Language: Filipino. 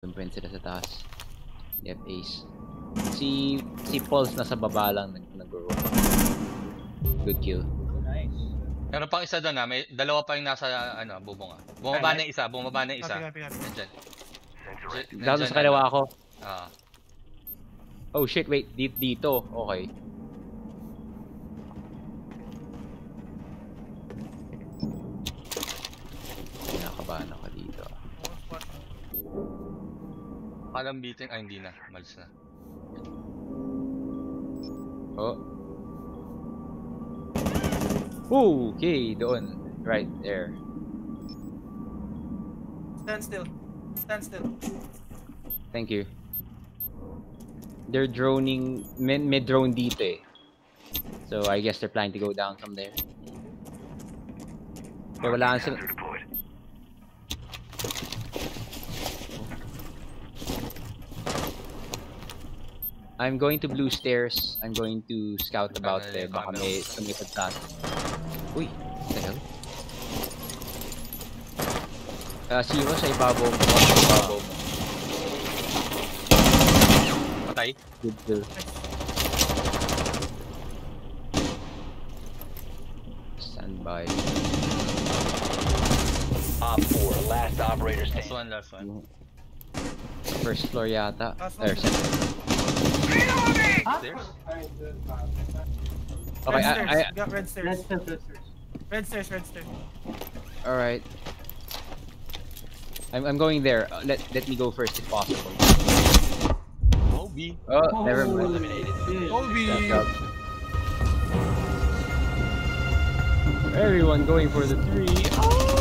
Doon pa sila sa taas. Yep, ace. Si si Pulse nasa baba lang nag nag-roll. Good kill. Nice. Meron pang isa doon ha, may dalawa pa yung nasa ano, bubong ah. Bumaba na yung isa, bumaba na yung isa. Copy, copy, copy. Nandyan. Nandyan- Dito sa ano. ako. Ah. Oh shit, wait. Dito, dito. Okay. Kinakabahan ako dito. Oh, spot. Alam bitin, ay hindi na, malis na. Oh. Okay, doon. Right there. Stand still. Stand still. Thank you. They're droning, may, may drone dito eh. So I guess they're planning to go down from there. Pero wala sila. I'm going to blue stairs. I'm going to scout about Ano there. yung Baka camera? may sumipad sa atin. Uy, what the hell? Ah, zero sa ibabaw mo. Sa ibabaw mo. Patay? Good kill. Stand by. Op 4, last operator Last standing. one, last one. First floor yata. Last one. Or second. Stairs? Okay, red I, stairs. I, Got red stairs. Red stairs, red stairs. Red stairs, red stairs. alright. I'm, I'm going there. Uh, let, let me go first if possible. Moby. Oh, never mind. Eliminated. Kobe! Everyone going for the three. Oh!